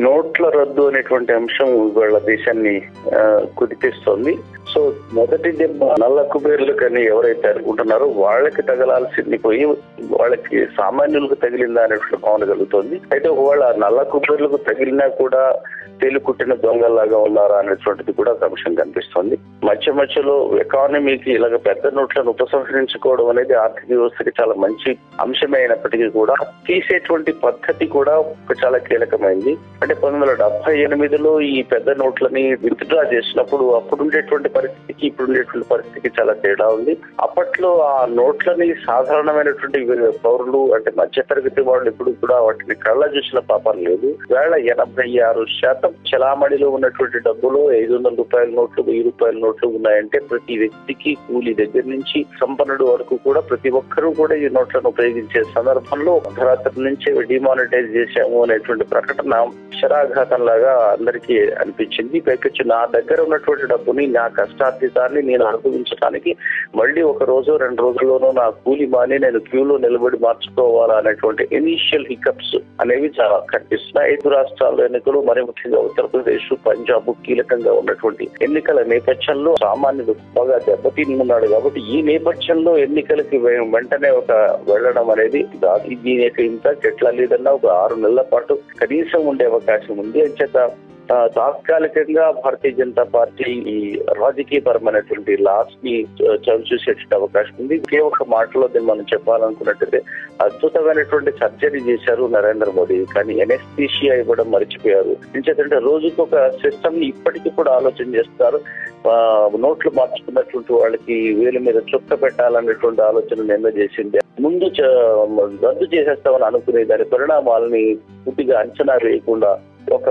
నోట్ల రద్దు అనేటువంటి అంశం ఇవాళ దేశాన్ని ఆ, కుదిపిస్తోంది. సో మొదటి దెబ్బ నల్ల కుబేర్లు కానీ ఎవరైతే అనుకుంటున్నారో వాళ్ళకి తగలాల్సింది పోయి వాళ్ళకి సామాన్యులకు తగిలిందా అనేటువంటి భావన కలుగుతుంది. అయితే ఒకవేళ నల్ల కుబేర్లకు తగిలినా కూడా తేలికుట్టిన దొంగల్లాగా ఉన్నారా అనేటువంటిది కూడా ఒక అంశం మధ్య మధ్యలో ఎకానమీకి ఇలాగ పెద్ద నోట్లను ఉపసంహరించుకోవడం అనేది ఆర్థిక వ్యవస్థకి చాలా మంచి అంశమే అయినప్పటికీ కూడా తీసేటువంటి పద్ధతి కూడా ఒక చాలా కీలకమైంది. అంటే పంతొమ్మిది వందల డెబ్బై ఎనిమిదిలో ఈ పెద్ద నోట్లని విత్డ్రా చేసినప్పుడు అప్పుడు ఉండేటువంటి పరిస్థితికి ఇప్పుడు ఉండేటువంటి పరిస్థితికి చాలా తేడా ఉంది. అప్పట్లో ఆ నోట్లని సాధారణమైనటువంటి పౌరులు అంటే మధ్యతరగతి వాళ్ళు ఇప్పుడు కూడా వాటిని కళ్ళ చూసిన పాపం లేదు. వేళ ఎనభై ఆరు శాతం చలామణిలో ఉన్నటువంటి డబ్బులు ఐదు వందల రూపాయల నోట్లు వెయ్యి రూపాయల నోట్లు ఉన్నాయంటే ప్రతి వ్యక్తికి కూలి దగ్గర నుంచి సంపన్నుడు వరకు కూడా ప్రతి ఒక్కరూ కూడా ఈ నోట్లను ఉపయోగించే సందర్భంలో అర్ధరాత్రి నుంచే డిమానిటైజ్ చేశాము అనేటువంటి ప్రకటన శరాఘాతం లాగా అందరికీ అనిపించింది. పైకొచ్చి నా దగ్గర ఉన్నటువంటి డబ్బుని నా కష్టార్జితాన్ని నేను అనుభవించడానికి మళ్ళీ ఒక రోజు రెండు రోజుల్లోనూ నా కూలి మాని నేను క్యూలో నిలబడి మార్చుకోవాలా అనేటువంటి ఇనీషియల్ హికప్స్ అనేవి చాలా కనిపిస్తున్నాయి. ఐదు రాష్ట్రాల ఎన్నికలు మరి ముఖ్యంగా ఉత్తరప్రదేశ్ పంజాబ్ కీలకంగా ఉన్నటువంటి ఎన్నికల నేపథ్యంలో సామాన్యుడు బాగా దెబ్బతిన్నాడు కాబట్టి ఈ నేపథ్యంలో ఎన్నికలకి వెంటనే ఒక వెళ్ళడం అనేది దీని యొక్క ఇంత చెట్ల లేదన్నా ఒక ఆరు నెలల పాటు కనీసం ఉండే అవకాశం ఉంది. అంచేత తాత్కాలికంగా భారతీయ జనతా పార్టీ ఈ రాజకీయ పరమైనటువంటి లాస్ని చవి చూసేటువంటి అవకాశం ఉంది. ఒకే ఒక మాటలో దీన్ని మనం చెప్పాలనుకున్నట్టయితే అద్భుతమైనటువంటి సర్జరీ చేశారు నరేంద్ర మోడీ కానీ ఎనెస్థీషియా ఇవ్వడం మర్చిపోయారు. ఎందుకంటే రోజుకి ఒక సిస్టమ్ని ఇప్పటికీ కూడా ఆలోచన చేస్తారు. నోట్లు మార్చుకున్నటువంటి వాళ్ళకి వేలు మీద చుక్క పెట్టాలనేటువంటి ఆలోచన నిన్న చేసింది. ముందు చ- రద్దు చేసేస్తామని అనుకునే దాని పరిణామాలని పూర్తిగా అంచనా వేయకుండా ఒక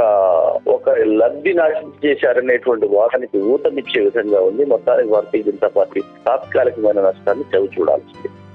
లబ్ధి నాశనం చేశారనేటువంటి వాదనకి ఊతమిచ్చే విధంగా ఉంది. మొత్తానికి భారతీయ జనతా పార్టీ తాత్కాలికమైన నష్టాన్ని చవి చూడాల్సింది